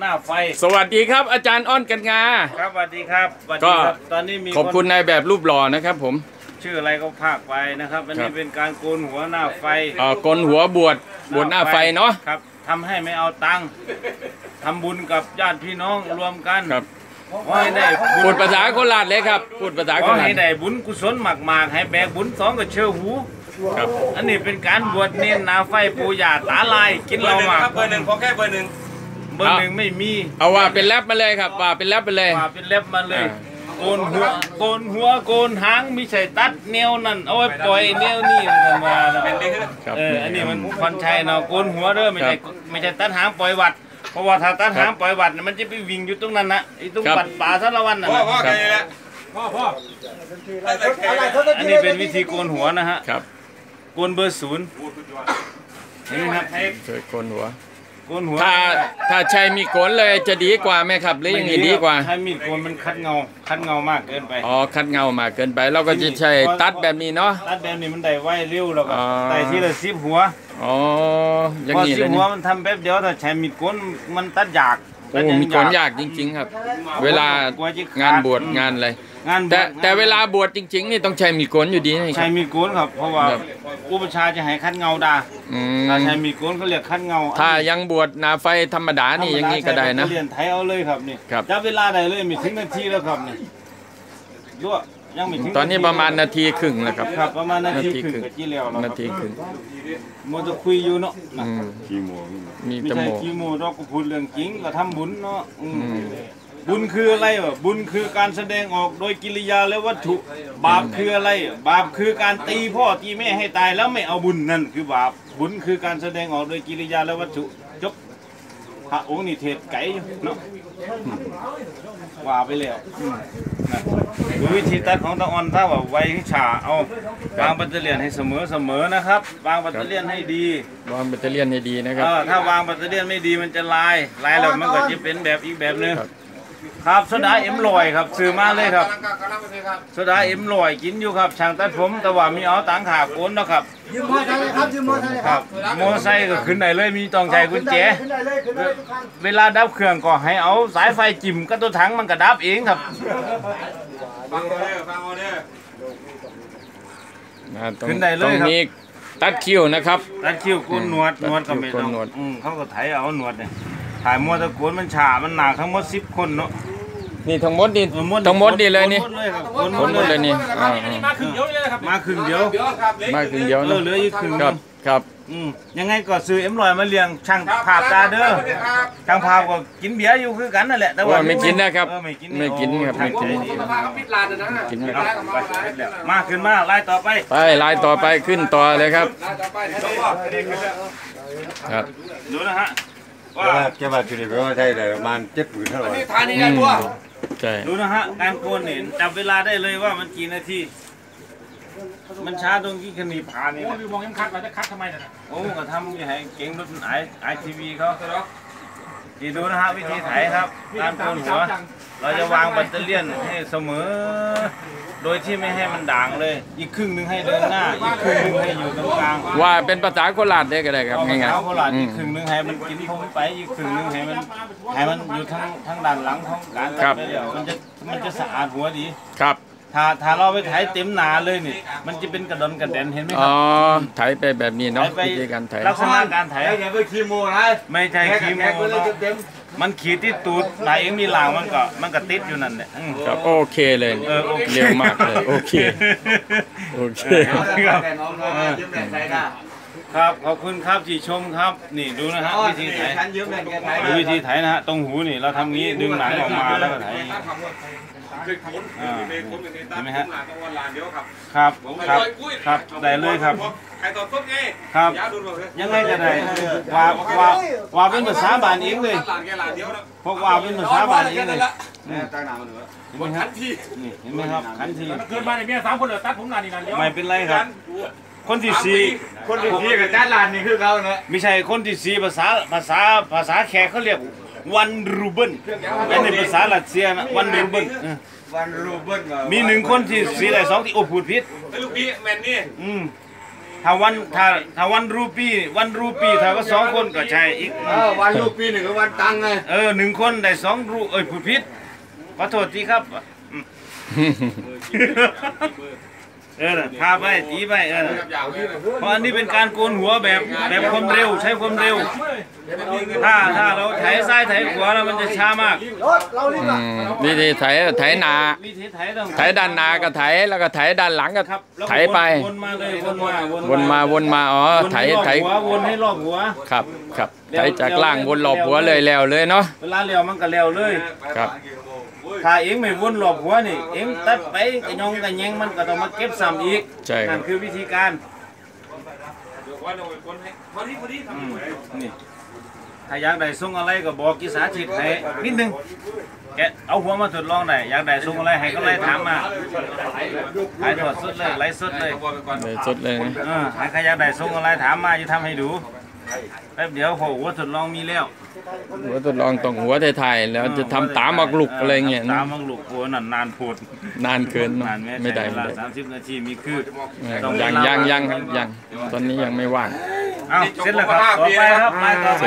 หน้าไฟ สวัสดีครับ อาจารย์อ้อนกันงา ครับสวัสดีครับสวัสก็ดีครับตอนนี้มีขอบคุณนายแบบรูปหล่อนะครับผมชื่ออะไรก็ภาคไปนะครับอันครันี้บ เป็นการโกนหัวหน้าไฟเอ่อกลหัวบวชบวชหน้าไฟเนาะ ครับทำให้ไม่เอาตังค์ทำบุญกับญาติพี่น้องรวมกันครับ ขอให้ได้บุญพูดภาษาโคราชเลยครับ พูดภาษาขโคอราชให้ได้บุญกุศลมากๆให้แบกบุญสองกับเชื่อหู ครับ อันนี้เป็นการบวชเน้นหนาไฟปูยาตาลายกินเบอเหร์ล้าหนึ่งหมากครับเบอร์หนึ่งขอแค่เบอร์หนึ่ง เบอร์หนึ่งไม่มีเอาว่าเป็นแรปมาเลยครับว่าเป็นแรปไปเลยว่าเป็นเล็บมาเลยอ่าโกนหัวโกนหัวโกนหางไม่ใช่ตัดแนวนั่นเอาไว้ปล่อยแนวนี่มันมานะครับเอออันนี้มันพันชัยเนาะโกนหัวเด้อไม่ใช่ครับไม่ใช่ตัดหางปล่อยวัดเพราะว่าถ้าตัดหางปล่อยวัดน่ะมันจะไปวิ่งอยู่ตรงนั้นนะไอ้ตรงครับปัดป่าสารวันน่ะพ่อนะพ่อแค่นี้แหละพ่อพ่ออันนี้เป็นวิธีโกนหัวนะฮะครับโกนเบอร์ศูนย์เห็นไหมครับช่วยโกนหัว โกนหัวถ้าถ้าใช้มีโกนเลยจะดีกว่าไหมครับ หรือยังไงดีกว่าถ้ามีดโกนมันคัดเงา คัดเงามากเกินไป อ๋อ คัดเงามาเกินไป เราก็จะใช้ตัดแบบนี้เนาะ ตัดแบบนี้มันได้ไวเร็วแล้วก็อ๋อได้ทีละสิบหัว อ๋อ อย่างพอนี้สิเลบยหันี่วมันทำแป๊บเดียวแต่ใช้มีดโกนมันตัดยากโอ้มีโกนยากจริง ๆ ครับ เวลางานบวชงานอะไรงานบวชแต่แต่เวลาบวชจริง ๆ นี่ต้องใช้มีดโกนอยู่ดีนะคใช้รับมีดโกนครับ เพราะว่า ครับอุปชฌาย์จะให้คัดเงาดาอืมถ้าใช้มีดโกนเขาเรียกคัดเงาถ้ายังบวชหนาไฟธรรมดานี่อย่างนี้ก็ได้นะ เรียนไทยเอาเลยครับนี่ครับ จับเวลาได้เลยมีถึงนาทีแล้วครับนี่รั่วยังไม่ถึงตอนนี้ประมาณนาทีครึ่งแล้วครับ ครับประมาณนาทีนาทีครึ่งครึ่ง กับจีแล้วนะคนารับทีครึ่งมัวจะคุยอยู่เนาะนะอืมมีไม่แตะใช่โมกี่โมเราก็พูดเรื่องจริงก็ทำบุญเนาะอืม อืม บุญคืออะไรวะบุญคือการแสดงออกโดยกิริยาและวัตถุ บาปคืออะไร บาปคือการตีพ่อตีแม่ให้ตายแล้วไม่เอาบุญนั่นคือบาป บุญคือการแสดงออกโดยกิริยาและวัตถุจบพระองค์นี่เทศไก่อยู่เนาะว่าไปแล้วอืมนะดูวิธีตัดของตะออนถ้าว่าไว้ให้ฉาเอาวางปัตเตอร์เลียนให้เสมอเสมอนะครับวางปัตเตอร์เลียนให้ดีวางปัตตาเลี่ยนให้ดีนะครับเออถ้าวางปัตเตอร์เลียนไม่ดีมันจะลายลายแล้วมันก็จะเป็นแบบอีกแบบหนึ่ง ครับโซดาเอ็มร้อยครับซื้อมาเลยครับโซดาเอ็มร้อยกินอยู่ครับช่างตัดผมแต่ว่ามีเอาตังค์ค่าโกนเนาะครับยืมมอไซค์เลยครับยืมมอไซค์เลยครับมอไซค์ก็ขึ้นได้เลยมีต้องใช้กุญแจเลยขึ้นได้เลยทุกคันเวลาดับเครื่องก็ให้เอาสายไฟจิ้มกับตัวถังมันก็ดับเองครับฟังเอาเด้อฟังเอาเด้อขึ้นได้เลยครับนี้ตัดคิ้วนะครับ ตัดคิ้วโกนหนวดหนวดก็ไม่ต้องเขาก็ไถเอาหนวดเนี่ยถ่ายมัวตะโกนมันฉามันหนักทั้งหมด10คนเนาะ นี่ทั้งหมดนี่เออทั้งหมดนี่เลยนี่โกหมดเลยครับโกนหทั้งหมมดดเลเลยยนี่อ่ามาครึ่งเดียวเลยนะครับมาครึ่งเดียวเดี๋ยวครับเล็กๆมากถึงเดียวเอนะอเหลืออีกครึ่งหครันึ่บงครับอืมยังไงก็ซื้อเอ็มลอยมาเลี้ยงช่างภาพตาเด้อครับช่างภาพก็กินเบียร์อยู่คือกันนั่นแหละแต่ว่าว่าไม่กินนะครับ เออไม่กินไม่กินครับโอ้ไม่กินช่างใจดีสภาเขาปิดลานนะนะกินไม่คได้รับไปแล้วมาขึ้นมาไล่ต่อไปไปลายต่อไปขึ้นต่อเลยครับลานต่อไปให้ตัวครับ ดูนะฮะว่าว่าจะมาจุดนี้เพราะว่าใช่เลยประมาณเจ็ดหมื่นเท่าไหร่ นี่ทานนี่ได้ตัว ใช่ ดูนะฮะการโกนเนี่ยจับเวลาได้เลยว่ามันกี่นาที มันช้าตรงที่คณีพานี่แหละมองยังคัดเราจะคัดทำไมน่ะโอ้ก็ทำอย่างไรเก่งรถไอไอทีวีเขาดีดูนะฮะวิธีไถครับการโกนหัว เราจะวางแบตเตอรี่ยนให้เสมอ โดยที่ไม่ให้มันด่างเลย อีกครึ่งหนึ่งให้เดินหน้า อีกครึ่งหนึ่งให้อยู่ตรงกลางว่าเป็นภาษาโคราชได้ก็ได้ครับเอามะง่ายพร้าวโคราชๆอือีม กครึ่งหนึงให้มันกินพงไป อีกครึ่งหนึงให้มันให้มันอยู่ทั้งทั้งด้านหลังของการครัตัดบไปแล้วมันจะมันจะสะอาดหัวดี ครับถ้าถ้าเราไปไถเต็มหนาเลยนี่ มันจะเป็นกระดอนกระเด็นเห็นไหมคอ๋รัอบไถไปแบบนี้เนาะไถไปวิธีการไถ ลักษณะการไถอย่าไปคีโมนะไม่ใช่คีโมแขกไปเลยเต็ม มันขีดที่ตูดถ้าเองมีหลางมันก็มันก็ติดอยู่นั่นแหละอืม ครับโอเคเลยเออโอเค เร็วมากเลยโอเคโอเค ครับแต่น้องน้องยืมแบ่งใช้ได้ครับขอบคุณครับที่ชมครับ นี่ดูนะฮะวิธีไถฉันยืมแบ่งแกใช้ดูวิธีไถนะฮะตรงหูนี่เราทำงี้ดึงหนังออกมาแล้วก็ไถอย่างงี้คือคนเป็นคนเป็นตาผมหลานต้องวันลานเดียวครับครับครับครับได้เลยครับ ใครตอบต้นไงครับยาดูเลยยังไงก็ได้ว่าว่าว่าเป็นภาษาบ้านเองเลยหลานแกหลานเดียวนะพวกว่าเป็นภาษาบ้านเองเลยตั้งนานมาเหนือเห็นไหมครับที่นี่เห็นไหมครับขันทีเกินมาในเมียสามคนเหรอตัดผมนานนี่นานเดียวไม่เป็นไรครับ คนที่สี่คนที่พี่กับจ้าลานนี่คือเขาเนอะไม่ใช่คนที่สี่ภาษาภาษาภาษาแขกเขาเรียกวันรูเบิลอันนี้ภาษารัสเซียนะวันรูเบิลเออวันรูเบิลมีหนึ่งคนที่สีได้สองที่โอ้พูดผิดไอ้ลูกพี่แมนนี่อืม ถ้าวันถ้าถ้าวันรูปีวันรูปีถ้าก็สองคนก็ใช่อีก เออวันลูกปีหนึ่งก็วันตังไงเออหนึ่งคนได้สองรูเอ้ยผู้พิษขอโทษทีครับอืม เออน่ะพาไปตีไปเออน่ะเพราะอันนี้เป็นการโกนหัวแบบแบบความเร็วใช้ความเร็ว ถ้าถ้าเราไถซ้ายไถขวาแล้วมันจะช้ามากรถเรารีบอือะมวิธีไถไถนาวิธีไถต้องไถด้านหนาก็ไถแล้วก็ไถด้านหลังก็ครับแล้วก็ไถไปวนมาเลยวนมาวนมาวนมาอ๋อวนไถให้รอบไถหัววนให้รอบหัวครับครับไถจากล่างวนหลบหัวเลยแล้วเลยเนาะเวลาเลี้ยวมันก็เลี้ยวเลยครับ ถ้าเองไม่วนรอบหัวนี่ เองตัดไปกระยองกระแยงมันก็ต้องมาเก็บซ้ำอีกใช่ครันั่บนคือวิธีการเดี๋ยววันเอาไปคนให้พอดีพอดีทำอืมไว้นี่ถ้าอยากได้ทรงอะไรก็บอกกิสาธิตให้นิดนึงแกเอาหัวมาทดลองได้อยากได้ทรงอะไรให้ก็ไล่ถามมาถ่ายทอดสดเลยไลฟ์สดเลย เลยสุดเลยนะเออให้ใครอยากได้ทรงอะไรถามมาจะทำให้ดู แป๊บเดียวพอหัวทดลองมีแล้วหัวทดลองต้องหัวไทยๆแล้วจะทำตามมักลุกอะไรเงี้ยตานะมมักลุกโอ้นั่นนานโพดนานเกินเนอะนานแม้ไม่ได้ใช้เวไม่ลาได้สามสิบนาทีมีคืบเออยังยังยังครับยังตอนนี้ยังไม่ว่าง เอ้าเสร็จแล้วครับต่อไปครับไปต่อไป